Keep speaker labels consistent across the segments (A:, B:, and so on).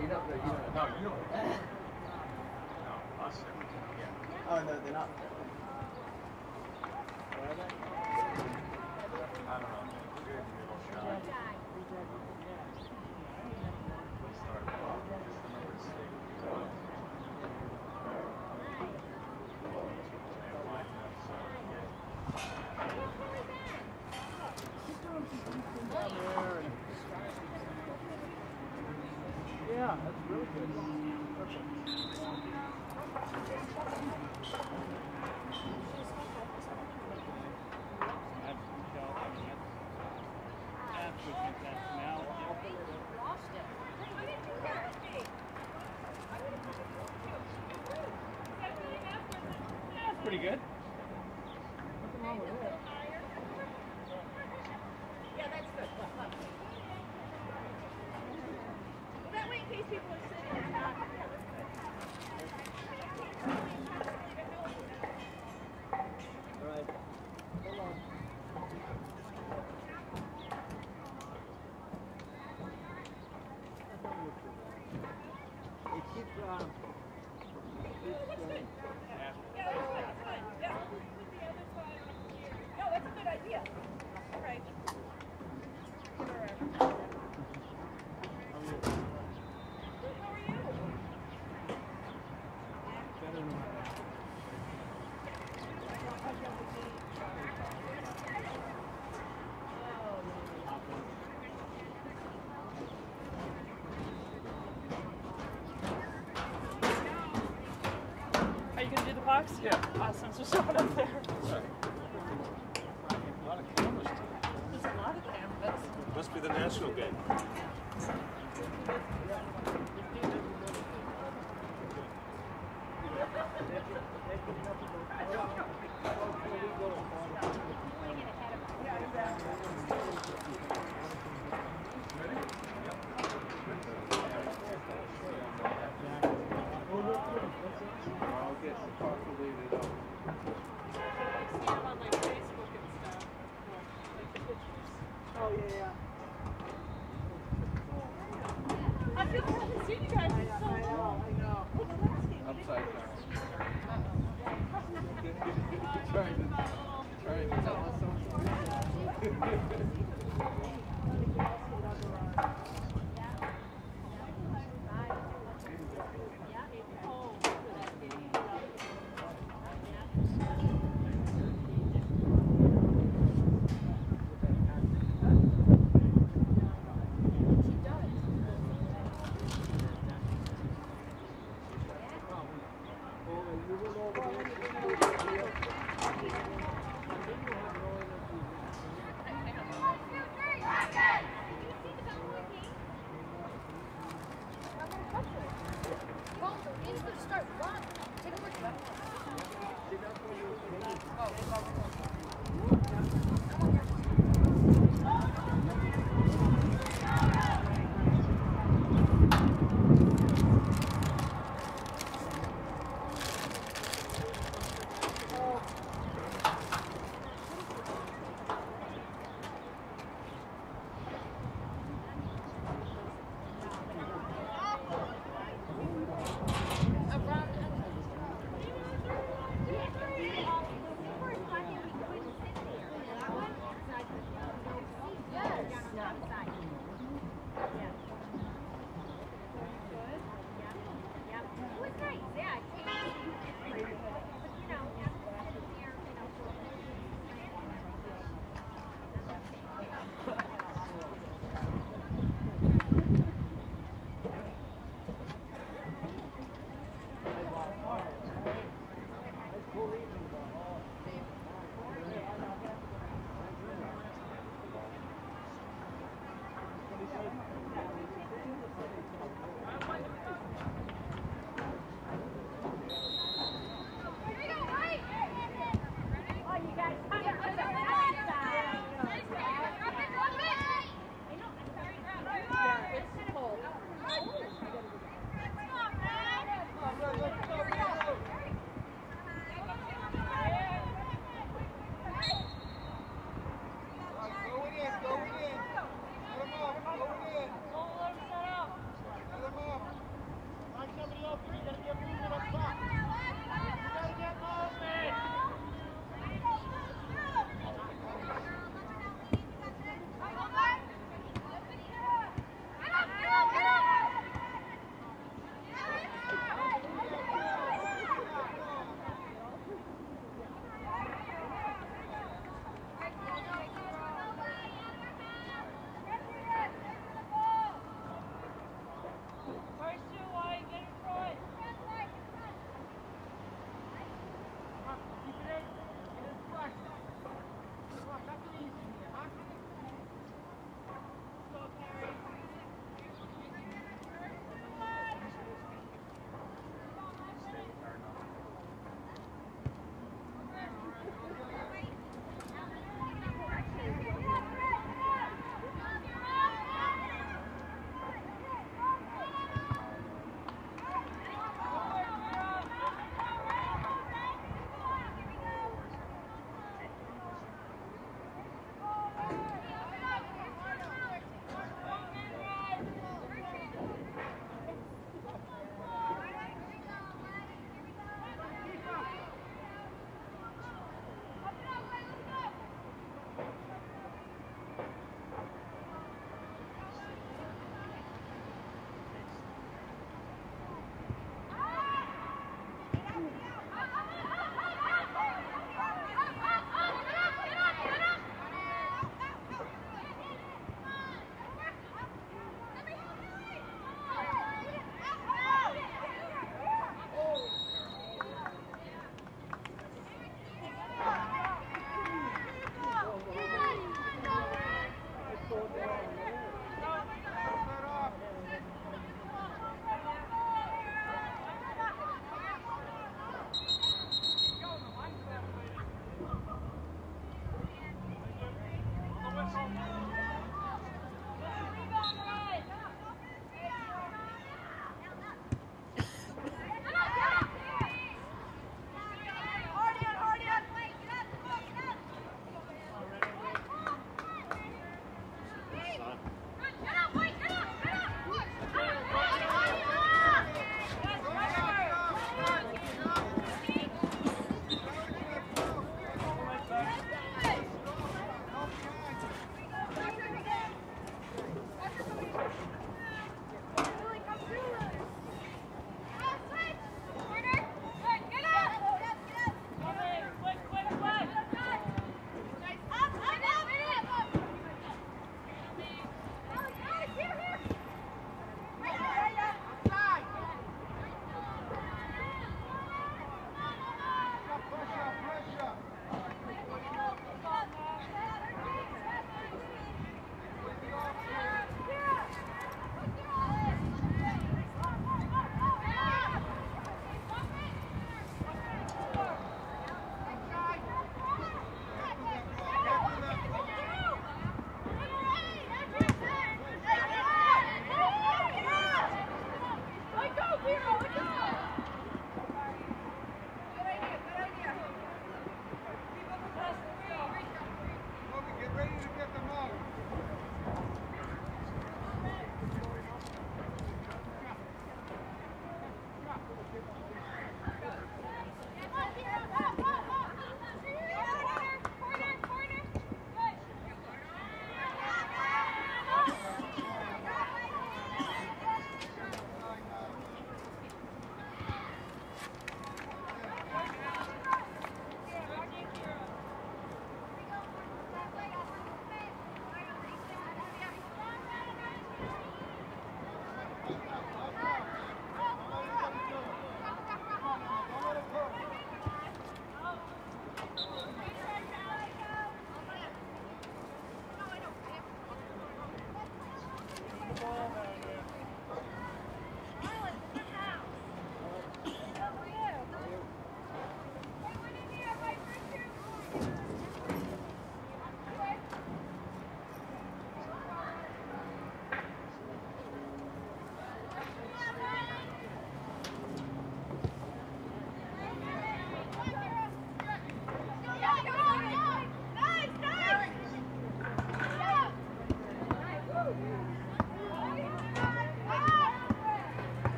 A: you don't. No, you don't.
B: No, you don't. Yeah.
A: Oh no, they're not.
C: Where are they? I don't know. Good middle shot. box?
D: Yeah.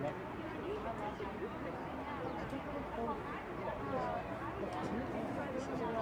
D: Thank you.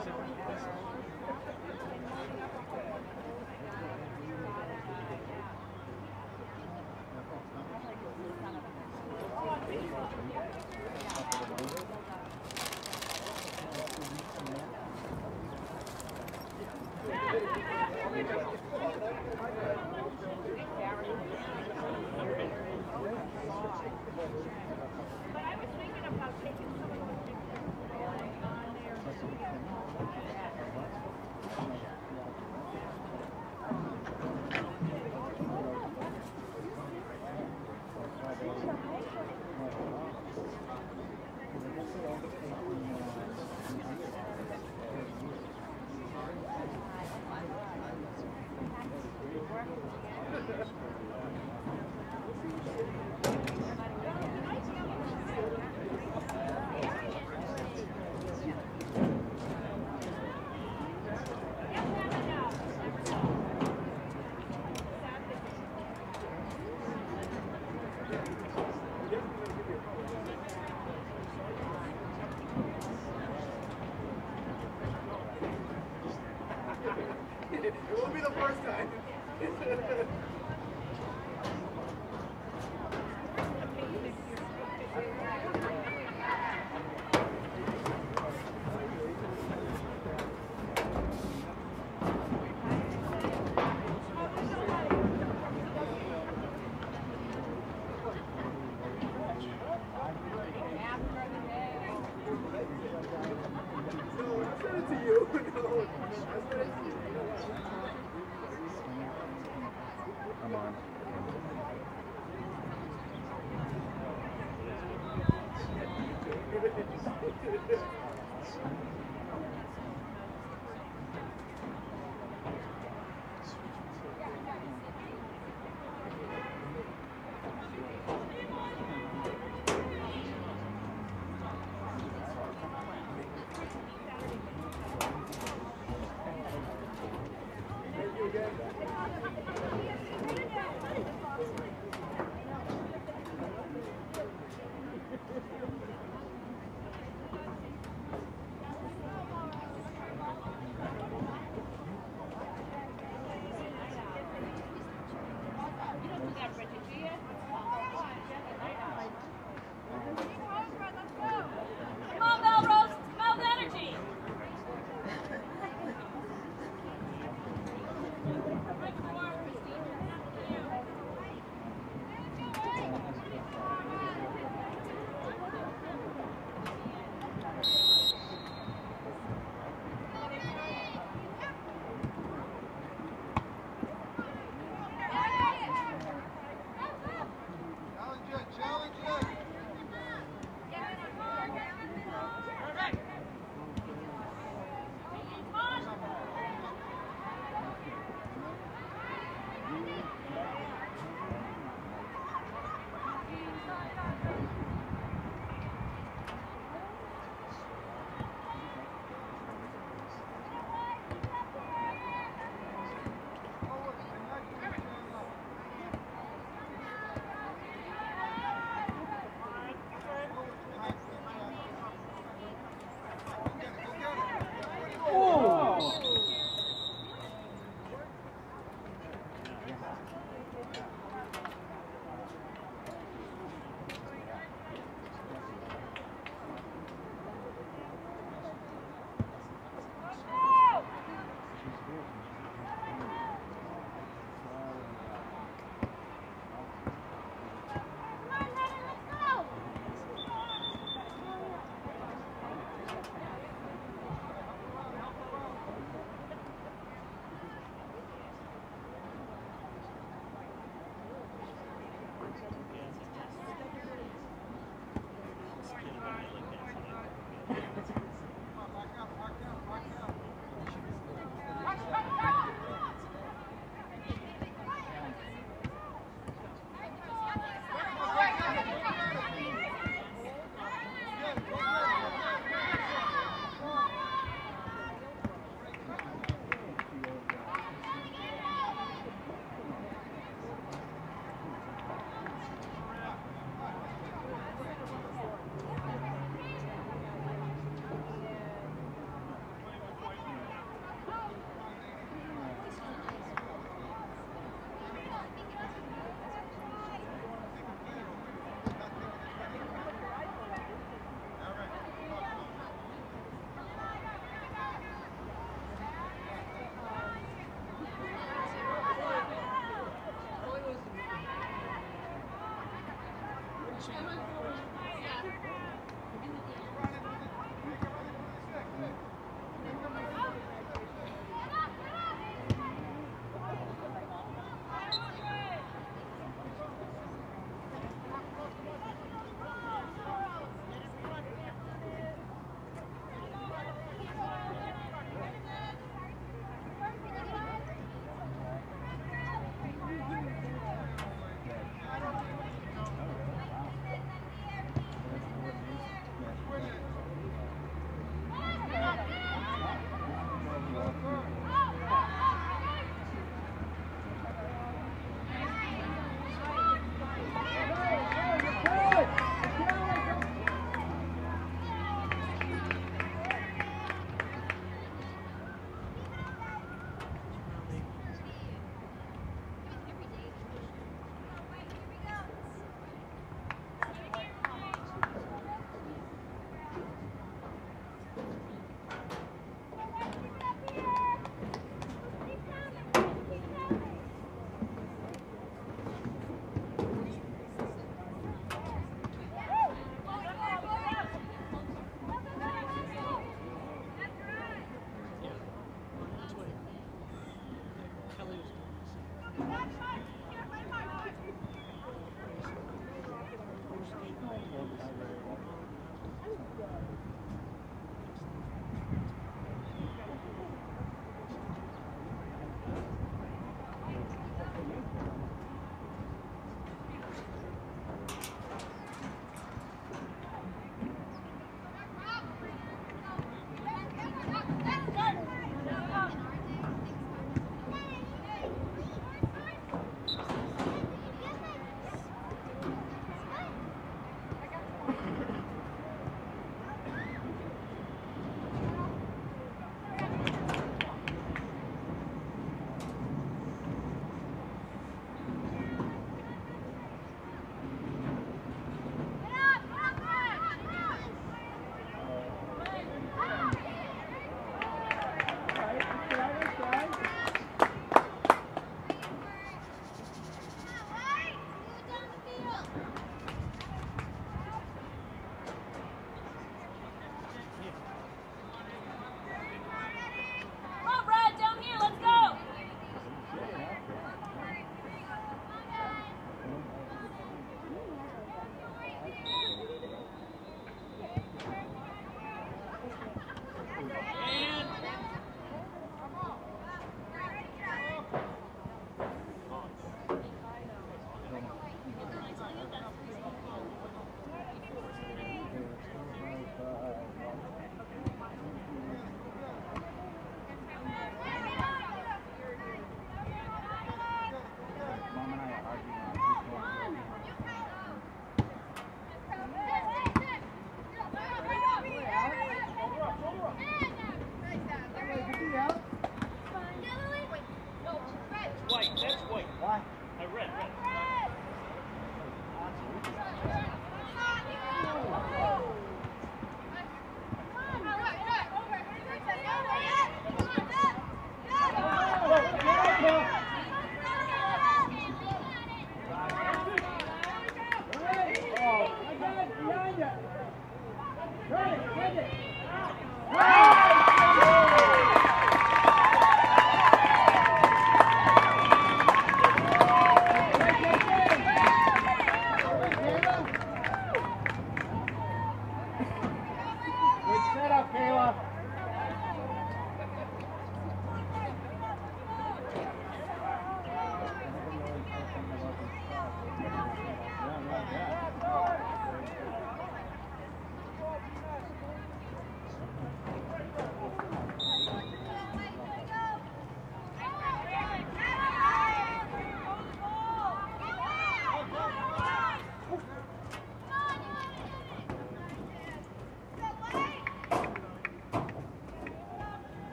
D: watching.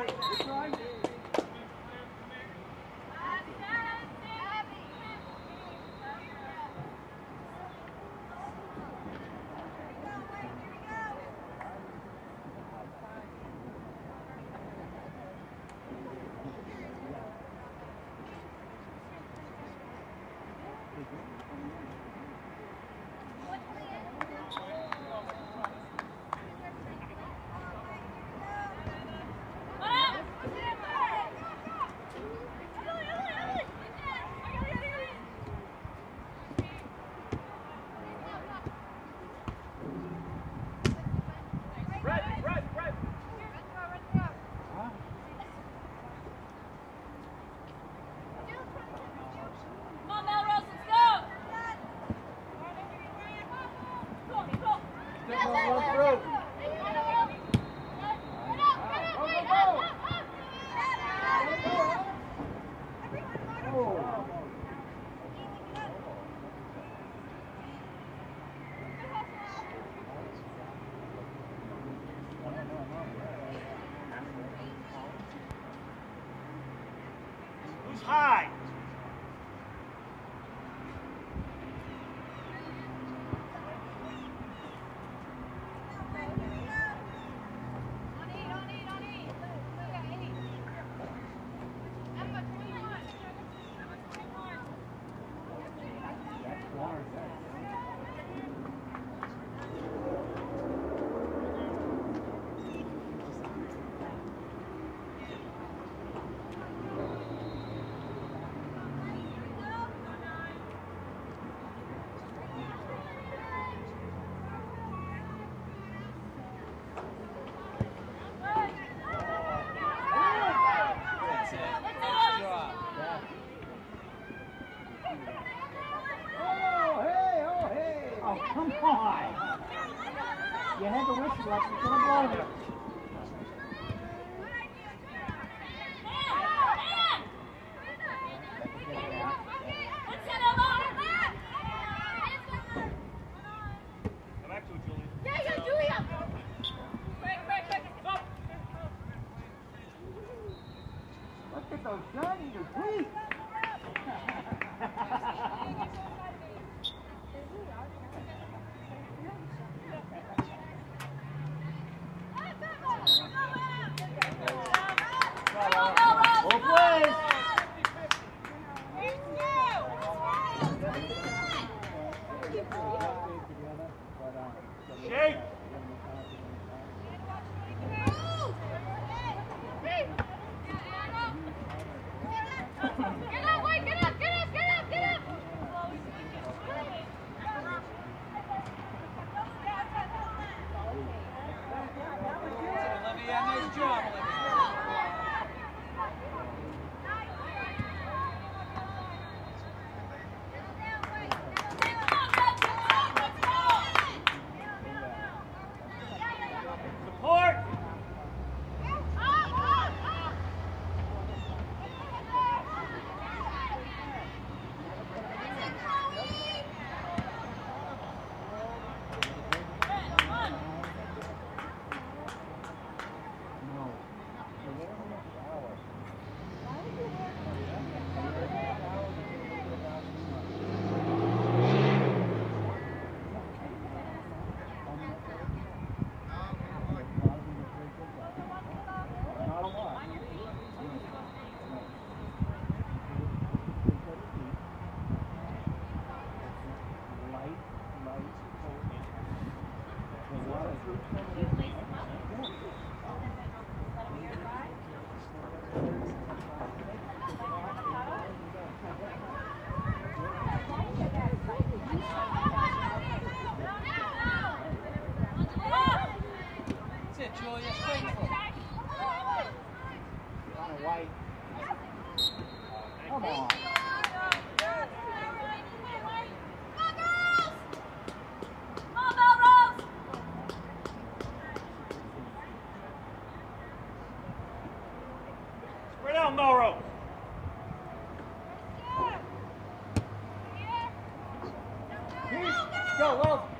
E: right.
D: Had Go, Wells.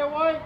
D: હોય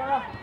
D: 看看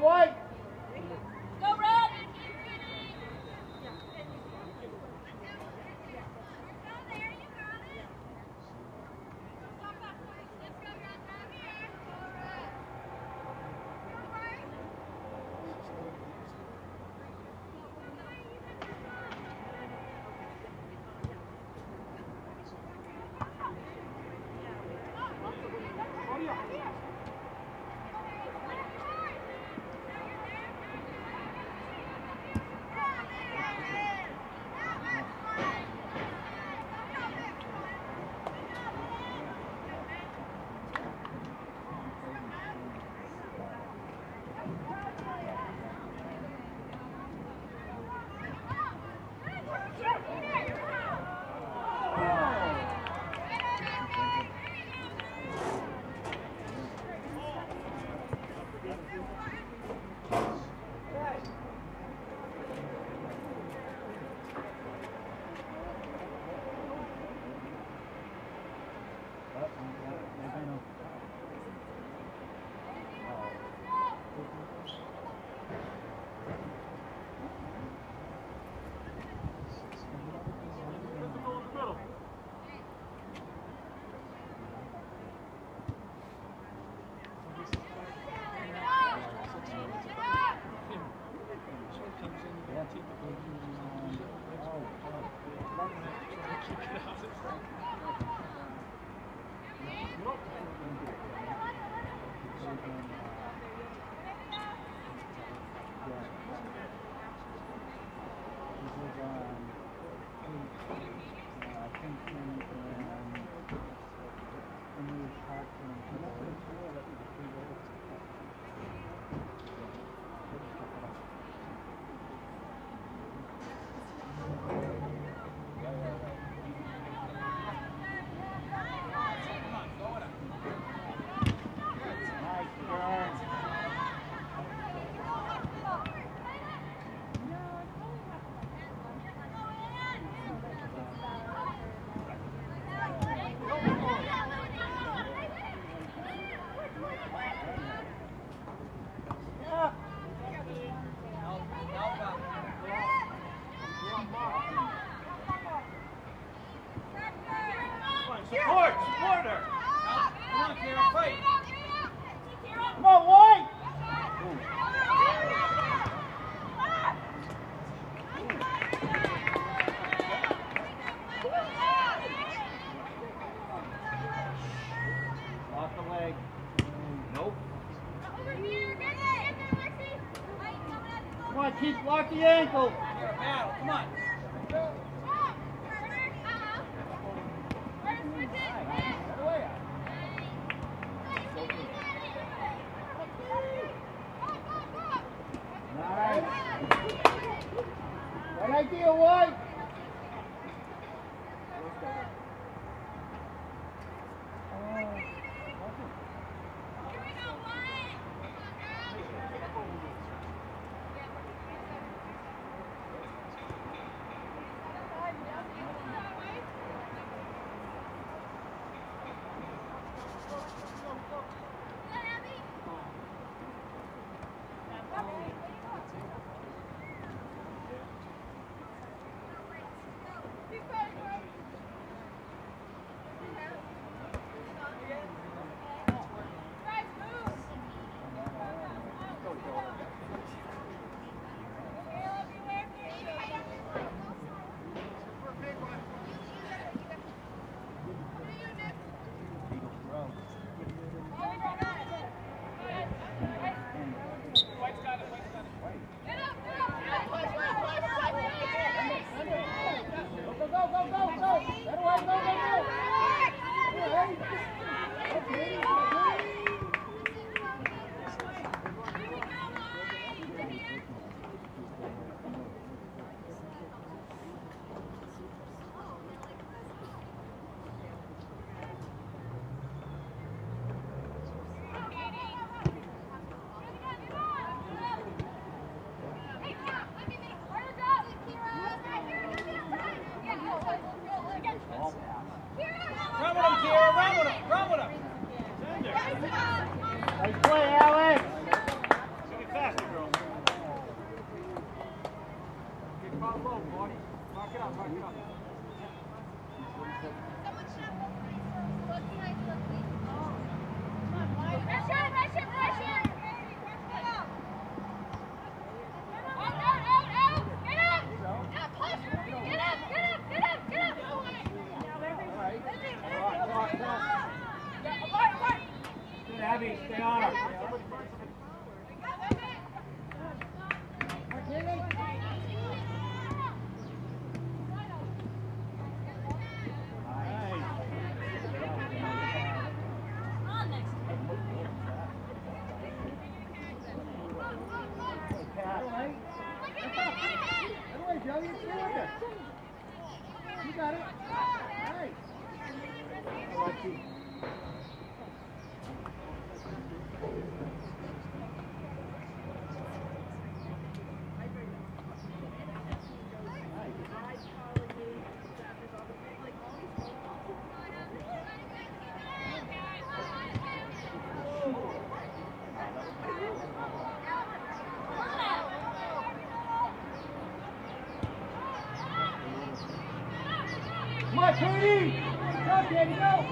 D: White. tiempo.
F: Come on,
D: Katie! Go,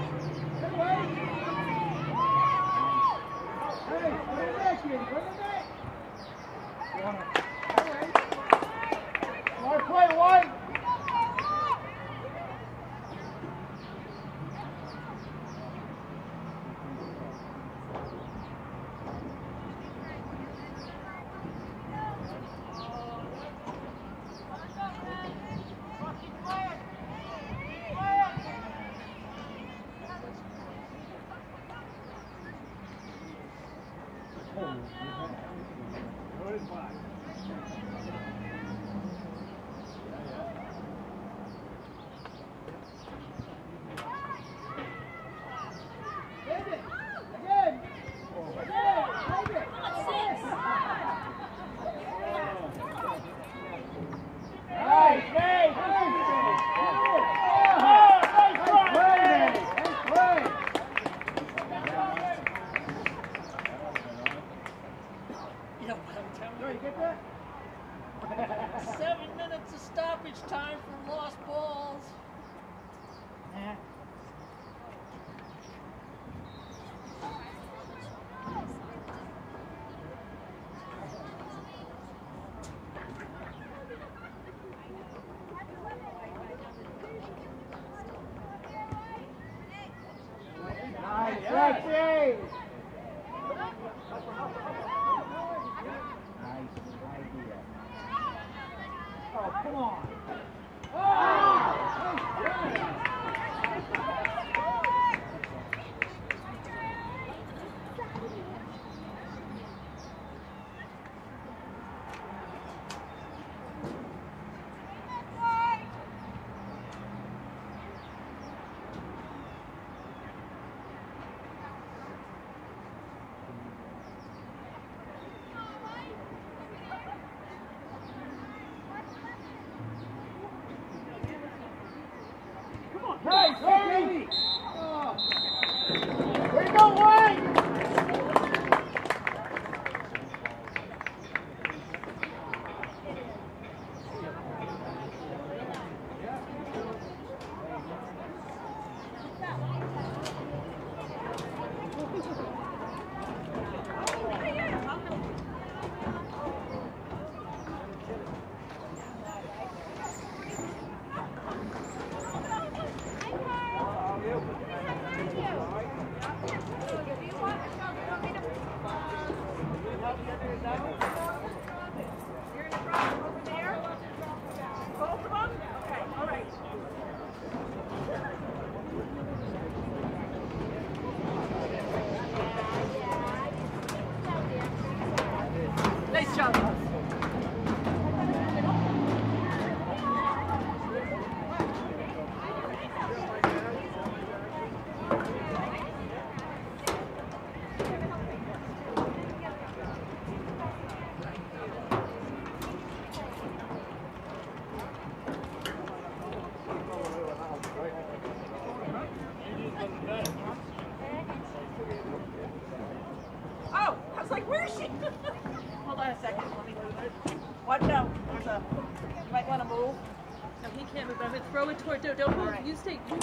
G: can't